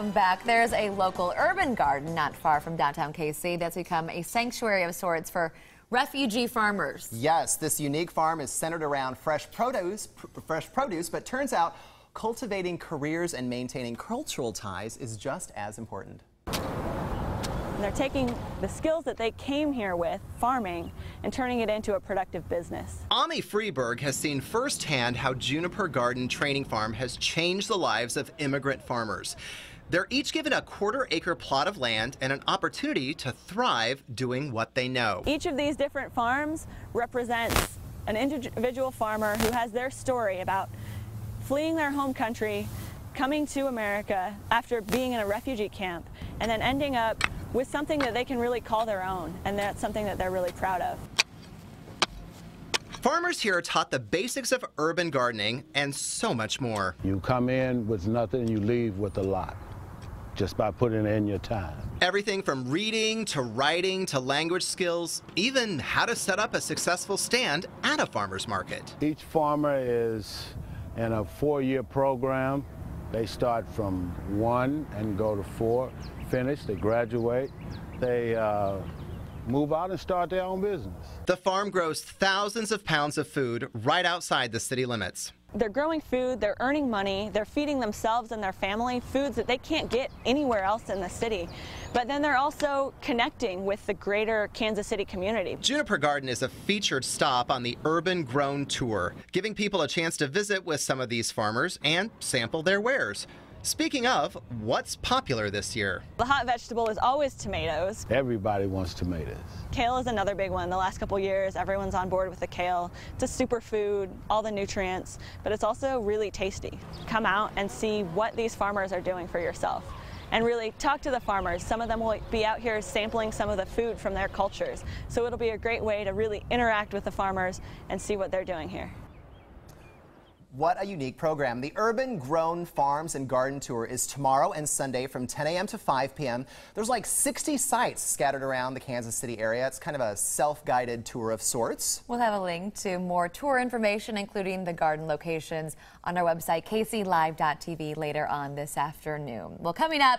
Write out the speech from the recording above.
Welcome back. There's a local urban garden not far from downtown KC that's become a sanctuary of sorts for refugee farmers. Yes, this unique farm is centered around fresh produce, pr fresh produce, but turns out cultivating careers and maintaining cultural ties is just as important. And they're taking the skills that they came here with, farming, and turning it into a productive business. Ami Freeberg has seen firsthand how Juniper Garden Training Farm has changed the lives of immigrant farmers. They're each given a quarter acre plot of land and an opportunity to thrive doing what they know. Each of these different farms represents an individual farmer who has their story about fleeing their home country, coming to America after being in a refugee camp, and then ending up with something that they can really call their own, and that's something that they're really proud of. Farmers here are taught the basics of urban gardening and so much more. You come in with nothing, you leave with a lot just by putting in your time. Everything from reading to writing to language skills, even how to set up a successful stand at a farmer's market. Each farmer is in a four-year program. They start from one and go to four finish, they graduate, they uh, move out and start their own business. The farm grows thousands of pounds of food right outside the city limits. They're growing food, they're earning money, they're feeding themselves and their family foods that they can't get anywhere else in the city. But then they're also connecting with the greater Kansas City community. Juniper Garden is a featured stop on the Urban Grown Tour, giving people a chance to visit with some of these farmers and sample their wares. Speaking of, what's popular this year? The hot vegetable is always tomatoes. Everybody wants tomatoes. Kale is another big one. The last couple years, everyone's on board with the kale. It's a superfood, all the nutrients, but it's also really tasty. Come out and see what these farmers are doing for yourself and really talk to the farmers. Some of them will be out here sampling some of the food from their cultures. So it'll be a great way to really interact with the farmers and see what they're doing here. What a unique program. The Urban Grown Farms and Garden Tour is tomorrow and Sunday from 10 a.m. to 5 p.m. There's like 60 sites scattered around the Kansas City area. It's kind of a self-guided tour of sorts. We'll have a link to more tour information, including the garden locations, on our website, kclive.tv later on this afternoon. Well, coming up,